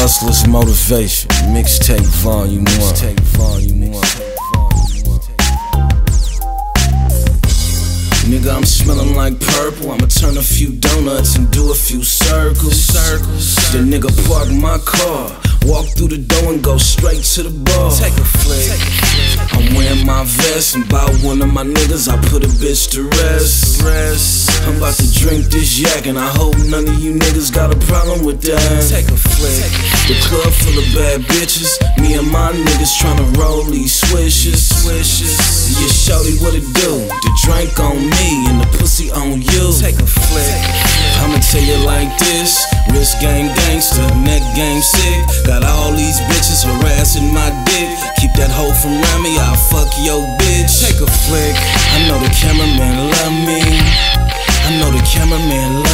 Ruthless motivation, mixtape volume one. Mixtape volume one. Nigga, I'm smelling like purple. I'ma turn a few donuts and do a few circles. Circles. The nigga park my car, walk through the door and go straight to the bar. Take a flick. I'm wearing my vest and by one of my niggas, I put a bitch to rest. Rest. I'm about to drink this yak and I hope none of you niggas got a problem with that. Take a flick. The club full of bad bitches. Me and my niggas tryna roll these swishes. Swishes. Yeah, shorty, what it do? The drink on me and the pussy on you. Take a flick. I'ma tell you like this Wrist game gangster, neck game sick Got all these bitches harassing my dick Keep that hoe from around me, I'll fuck your bitch Take a flick. I know the cameraman love me I know the cameraman love me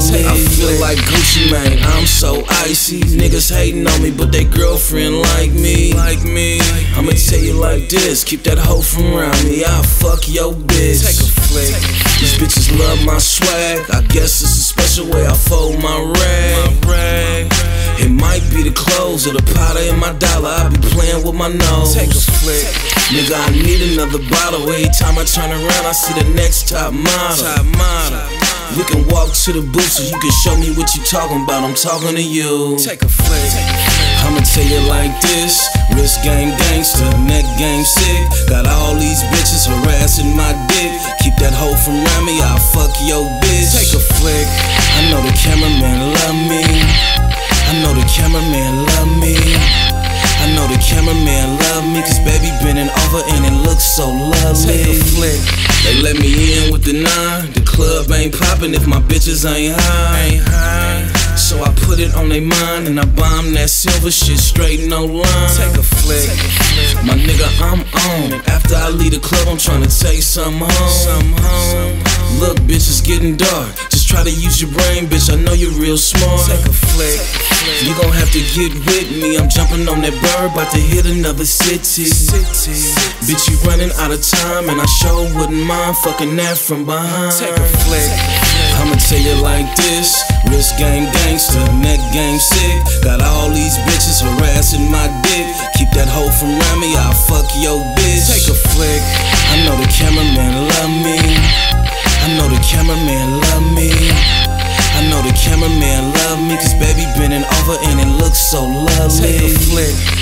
so lovely Take a I feel like Gucci Mane, I'm so icy Niggas hating on me but they girlfriend like me Like me. I'ma tell you like this, keep that hoe from around me. I'll fuck your bitch. Take a flick. These bitches love my swag. I guess it's a special way I fold my rag. My rag. It might be the clothes or the powder in my dollar. I be playing with my nose. Take a flick. Nigga, I need another bottle. Every time I turn around, I see the next top model. Top model. We can walk to the booth so you can show me what you talking about. I'm talking to you. Take a flick. I'ma tell you like this Wrist game gangster, neck game sick Got all these bitches harassing my dick Keep that hoe from around me, I'll fuck your bitch Take a flick. I know the cameraman love me I know the cameraman love me I know the cameraman love me Cause baby bending over and it looks so lovely Take a flick. They let me in with the nine club ain't popping if my bitches ain't high so I put it on they mind and I bomb that silver shit straight, no line. Take a flick. My nigga, I'm on. After I leave the club, I'm tryna take some home. Some home. Look, bitch, it's getting dark. Just try to use your brain, bitch. I know you're real smart. Take a flick. You gon' have to get with me. I'm jumping on that bird, about to hit another city. City. Bitch, you running out of time, and I sure wouldn't mind fucking that from behind. Take a flick. I'ma tell you like this Wrist game gangster, neck game sick Got all these bitches harassing my dick Keep that hoe from around me, I'll fuck your and it looks so lovely Take a flick.